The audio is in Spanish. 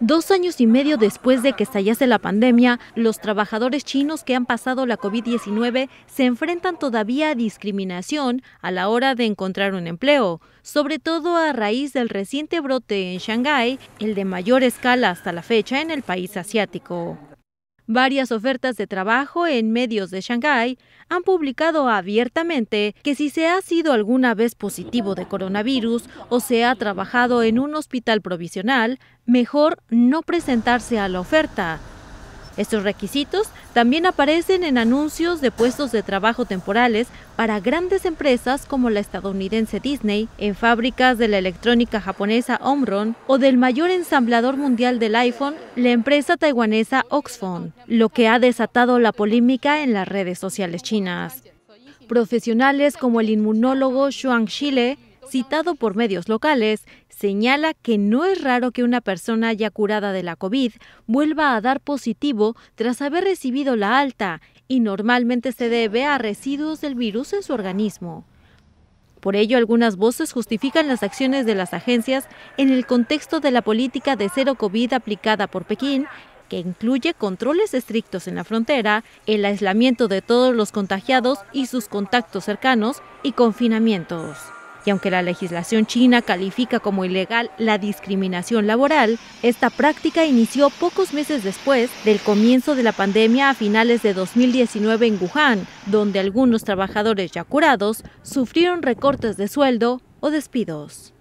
Dos años y medio después de que estallase la pandemia, los trabajadores chinos que han pasado la COVID-19 se enfrentan todavía a discriminación a la hora de encontrar un empleo, sobre todo a raíz del reciente brote en Shanghái, el de mayor escala hasta la fecha en el país asiático. Varias ofertas de trabajo en medios de Shanghái han publicado abiertamente que si se ha sido alguna vez positivo de coronavirus o se ha trabajado en un hospital provisional, mejor no presentarse a la oferta, estos requisitos también aparecen en anuncios de puestos de trabajo temporales para grandes empresas como la estadounidense Disney, en fábricas de la electrónica japonesa Omron o del mayor ensamblador mundial del iPhone, la empresa taiwanesa Oxfam, lo que ha desatado la polémica en las redes sociales chinas. Profesionales como el inmunólogo Xuan Xile citado por medios locales, señala que no es raro que una persona ya curada de la COVID vuelva a dar positivo tras haber recibido la alta y normalmente se debe a residuos del virus en su organismo. Por ello, algunas voces justifican las acciones de las agencias en el contexto de la política de cero COVID aplicada por Pekín, que incluye controles estrictos en la frontera, el aislamiento de todos los contagiados y sus contactos cercanos y confinamientos. Y aunque la legislación china califica como ilegal la discriminación laboral, esta práctica inició pocos meses después del comienzo de la pandemia a finales de 2019 en Wuhan, donde algunos trabajadores ya curados sufrieron recortes de sueldo o despidos.